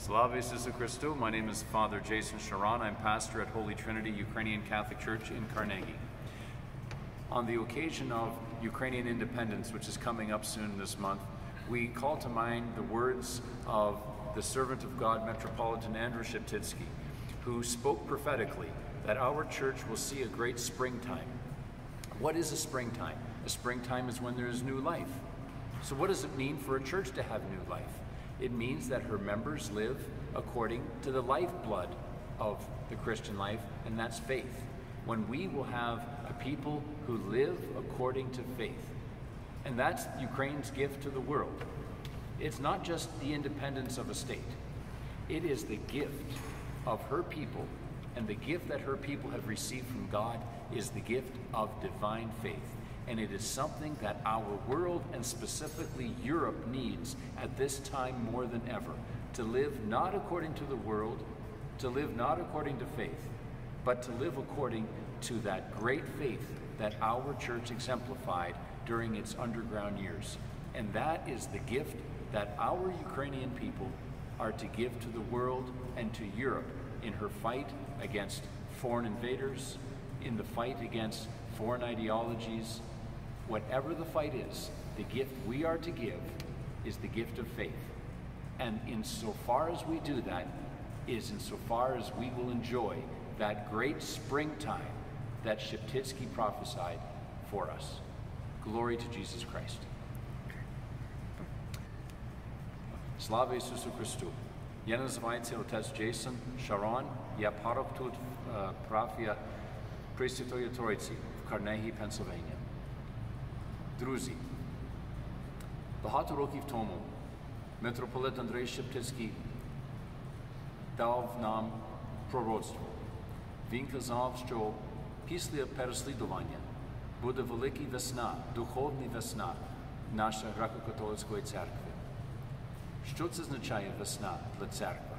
Slava Isusu Christu. My name is Father Jason Charron. I'm pastor at Holy Trinity Ukrainian Catholic Church in Carnegie. On the occasion of Ukrainian independence, which is coming up soon this month, we call to mind the words of the servant of God, Metropolitan Andrew Sheptytsky, who spoke prophetically that our church will see a great springtime. What is a springtime? A springtime is when there is new life. So, what does it mean for a church to have new life? It means that her members live according to the lifeblood of the Christian life, and that's faith. When we will have a people who live according to faith. And that's Ukraine's gift to the world. It's not just the independence of a state, it is the gift of her people. And the gift that her people have received from God is the gift of divine faith. And it is something that our world and specifically Europe needs at this time more than ever to live not according to the world, to live not according to faith, but to live according to that great faith that our church exemplified during its underground years. And that is the gift that our Ukrainian people are to give to the world and to Europe in her fight against foreign invaders, in the fight against foreign ideologies. Whatever the fight is, the gift we are to give is the gift of faith. And in so far as we do that, is far as we will enjoy that great springtime that Sheptytsky prophesied for us. Glory to Jesus Christ. Slava Isusu Christu. Я называется отец Джейсон Шарон. Я пароктут профия Пресвятой Троицы в Карнехи, Пенсильвания. Друзі, багато років тому митрополит Андрей Шептицький дав нам пророцтво. Він казав, що після переслідування буде велика весна, духовна весна нашої греко-католицької церкви. Що це означає весна для церкви?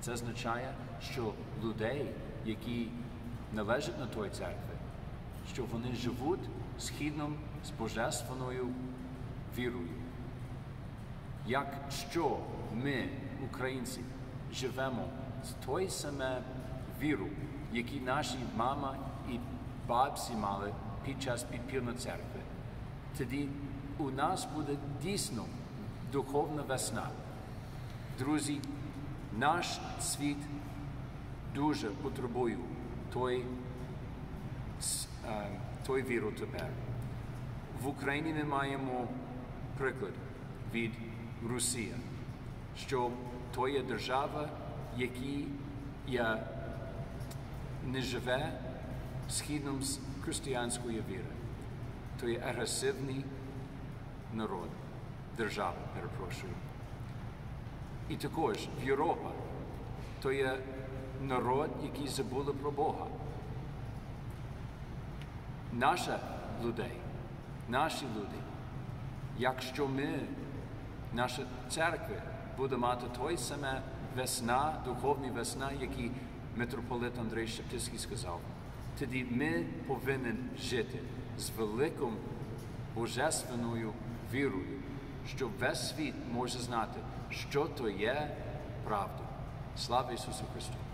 Це означає, що людей, які належать до тої церкви, що вони живуть східно з божественною вірою. Якщо ми, українці, живемо з тої саме віру, які наші мама і бабці мали під час підпірної церкви, тоді у нас буде дійсно духовна весна. Друзі, наш світ дуже потребує той, той віру тепер. В Україні ми маємо приклад від Росії, що то є держава, яка не живе східном з християнської віри. То є агресивний народ, держава, перепрошую. І також в Європа то є народ, який забули про Бога. Наша людей, наші люди, якщо ми, наша церква, буде мати той саме весна, духовна весна, який митрополит Андрей Шептицький сказав, тоді ми повинні жити з великим божественною вірою, що весь світ може знати, що то є правда. Слава Ісусу Христу!